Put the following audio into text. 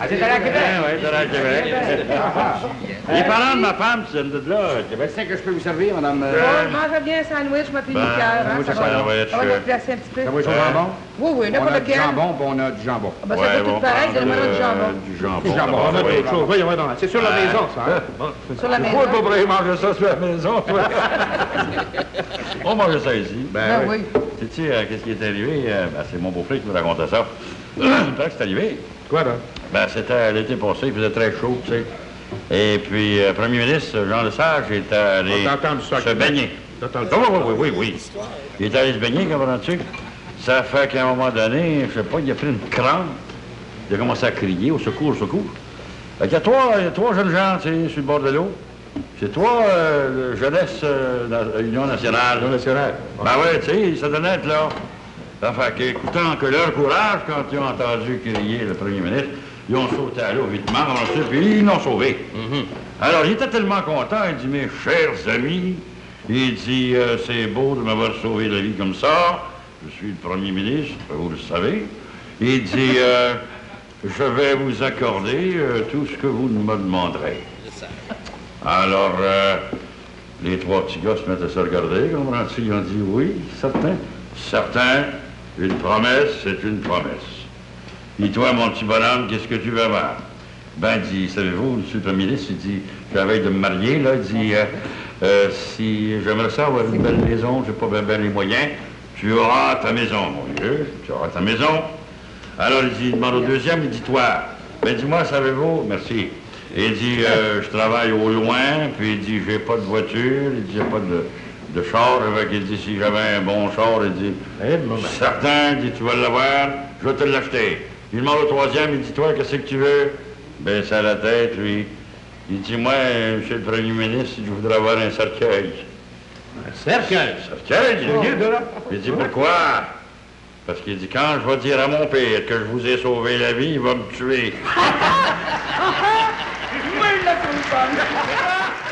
Ah, c'est allé à Québec? Oui, oui, c'est allé à Québec. Les parents de ma femme, c'est de là, Québec. C'est que je peux vous servir, madame? euh, Oh, mangez bien un sandwich, moi, puis une Ben, liqueur. hein, sandwich ça va- sandwich, Ça va euh, nous placer un petit peu. Ça va être au jambon? Oui, oui, On a n'importe du lequel. jambon, puis on a du jambon. Ah, ben, ça fait tout pareil, donnez-moi prendre, notre jambon. euh, Du jambon. Du jambon, d'abord, on a oui. d'autres choses. Voyons, voyons, c'est sur la maison, ça. hein? Sur la maison. Pourquoi pas pour manger ça sur la maison, toi? On mange ça ici. Ben oui. Sais-tu, euh, qu'est-ce qui est arrivé? Euh, ben, c'est mon beau-frère qui me racontait ça. Paraît que c'est arrivé? Quoi, là? Ben, c'était l'été passé, il faisait très chaud, tu sais. Et puis, euh, Premier ministre Jean Lesage était allé ça, se baigner. T'as entendu Ah, oui, oui, oui, oui. Il est allé se baigner, comprends-tu? Ça fait qu'à un moment donné, je sais pas, il a pris une crampe. Il a commencé à crier au secours, au secours. Fait qu'il y a trois, il y a trois jeunes gens, tu sais, sur le bord de l'eau. C'est trois euh, jeunesse euh, na- Union nationale. L'Union nationale. Ben oui, tu sais, ça donnait être là. Ça fait qu'écoutant que leur courage, quand ils ont entendu crier le premier ministre, ils ont sauté à l'eau vitement, puis ils l'ont sauvé. Alors, il était tellement content, il dit, mes chers amis, il dit, euh, c'est beau de m'avoir sauvé la vie comme ça, je suis le premier ministre, vous le savez. Il dit, euh, je vais vous accorder euh, tout ce que vous me demanderez. Alors, euh, les trois petits gars se mettent à se regarder, comprends-tu? Ils ont dit oui, certain. Certain, une promesse, c'est une promesse. Dis toi, mon petit bonhomme, qu'est-ce que tu veux avoir? Ben, dit, savez-vous, monsieur le premier ministre, il dit, j'avais de me marier, là, il dit, euh, euh, si j'aimerais ça avoir une belle maison, j'ai pas bien les moyens, tu auras ta maison, mon vieux, tu auras ta maison. Alors, il dit, il demande au deuxième, il dit, toi, ben, dis-moi, savez-vous, merci. Il dit, euh, je travaille au loin, puis il dit, j'ai pas de voiture, il dit, j'ai pas de, de char, avec, il dit, si j'avais un bon char, il dit, certain, il dit, tu vas l'avoir, je vais te l'acheter. Il demande au troisième, il dit, toi, qu'est-ce que tu veux? Ben, ça la tête, lui. Il dit, moi, monsieur le premier ministre, je voudrais avoir un cercueil. Cercueil? Cercueil? Vieux, ça, là? Il dit, pourquoi? Parce qu'il dit, quand je vais dire à mon père que je vous ai sauvé la vie, il va me tuer. Moi, je la trouve bonne.